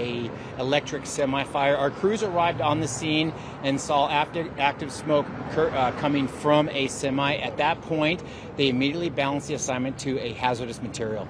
a electric semi-fire. Our crews arrived on the scene and saw active, active smoke uh, coming from a semi. At that point, they immediately balanced the assignment to a hazardous material.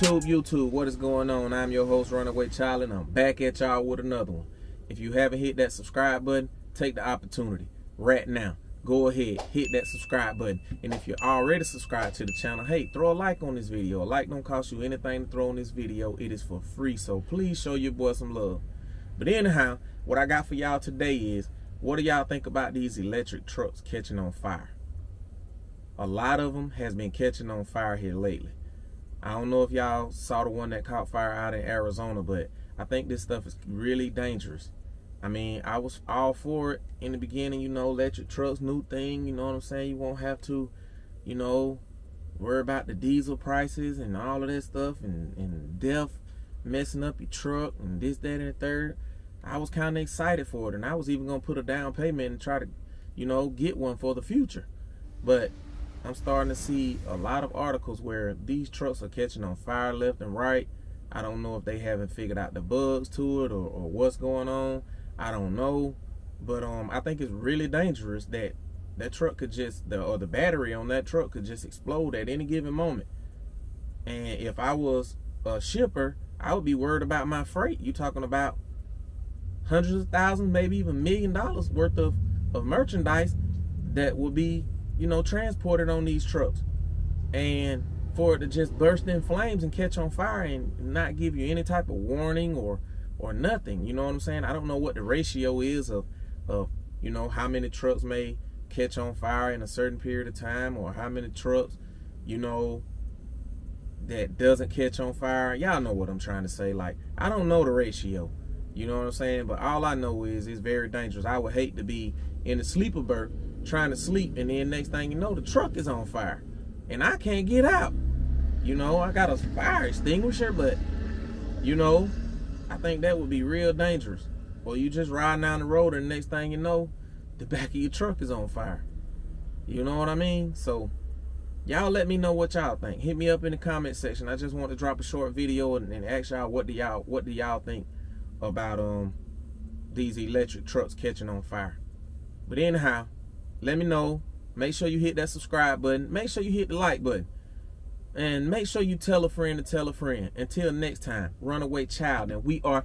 YouTube, YouTube, what is going on? I'm your host, Runaway Child, and I'm back at y'all with another one. If you haven't hit that subscribe button, take the opportunity right now. Go ahead, hit that subscribe button. And if you're already subscribed to the channel, hey, throw a like on this video. A like don't cost you anything to throw on this video. It is for free, so please show your boy some love. But anyhow, what I got for y'all today is, what do y'all think about these electric trucks catching on fire? A lot of them has been catching on fire here lately. I don't know if y'all saw the one that caught fire out in Arizona, but I think this stuff is really dangerous. I mean, I was all for it in the beginning, you know, electric trucks, new thing, you know what I'm saying? You won't have to, you know, worry about the diesel prices and all of that stuff and, and DEF messing up your truck and this, that, and the third. I was kind of excited for it, and I was even going to put a down payment and try to, you know, get one for the future. But I'm starting to see a lot of articles where these trucks are catching on fire left and right. I don't know if they haven't figured out the bugs to it or, or what's going on. I don't know, but um, I think it's really dangerous that that truck could just the or the battery on that truck could just explode at any given moment. And if I was a shipper, I would be worried about my freight. You talking about hundreds of thousands, maybe even million dollars worth of of merchandise that would be, you know, transported on these trucks. And for it to just burst in flames and catch on fire and not give you any type of warning or or nothing. You know what I'm saying? I don't know what the ratio is of of you know how many trucks may catch on fire in a certain period of time or how many trucks you know that doesn't catch on fire. Y'all know what I'm trying to say. Like I don't know the ratio. You know what I'm saying? But all I know is it's very dangerous. I would hate to be in a sleeper berth trying to sleep and then next thing you know the truck is on fire and I can't get out. You know, I got a fire extinguisher, but you know, I think that would be real dangerous. Or you just riding down the road and the next thing you know, the back of your truck is on fire. You know what I mean? So y'all let me know what y'all think. Hit me up in the comment section. I just want to drop a short video and, and ask y'all what do y'all what do y'all think about um these electric trucks catching on fire. But anyhow, let me know. Make sure you hit that subscribe button. Make sure you hit the like button. And make sure you tell a friend to tell a friend. Until next time, runaway child. And we are